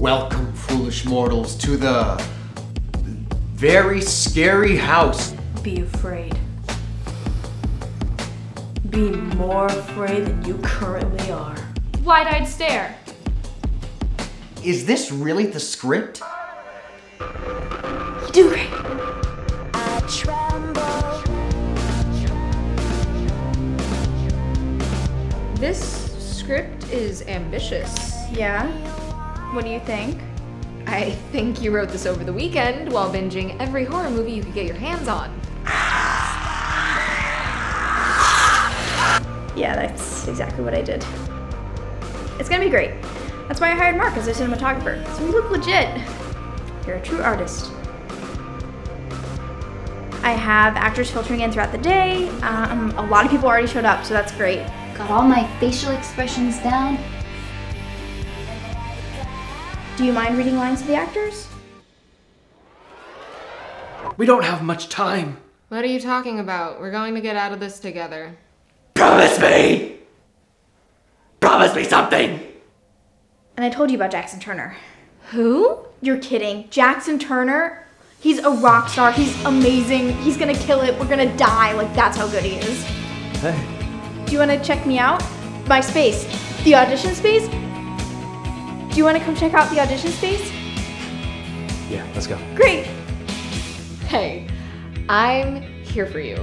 Welcome, foolish mortals, to the very scary house. Be afraid. Be more afraid than you currently are. Wide eyed stare. Is this really the script? You do great. I tremble. This script is ambitious. Yeah? What do you think? I think you wrote this over the weekend while binging every horror movie you could get your hands on. Yeah, that's exactly what I did. It's gonna be great. That's why I hired Mark as a cinematographer. So we look legit. You're a true artist. I have actors filtering in throughout the day. Um, a lot of people already showed up, so that's great. Got all my facial expressions down. Do you mind reading lines to the actors? We don't have much time. What are you talking about? We're going to get out of this together. Promise me! Promise me something! And I told you about Jackson Turner. Who? You're kidding. Jackson Turner? He's a rock star. He's amazing. He's gonna kill it. We're gonna die. Like, that's how good he is. Hey. Do you wanna check me out? My space. The audition space? Do you wanna come check out the audition space? Yeah, let's go. Great. Hey, I'm here for you.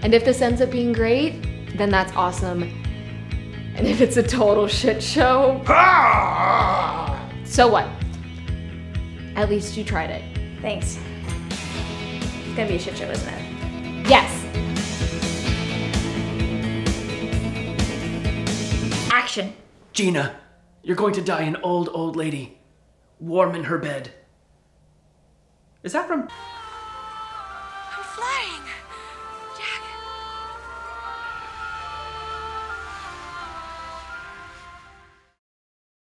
And if this ends up being great, then that's awesome. And if it's a total shit show, so what? At least you tried it. Thanks. It's gonna be a shit show, isn't it? Yes. Action. Gina, you're going to die an old, old lady. Warm in her bed. Is that from. I'm flying.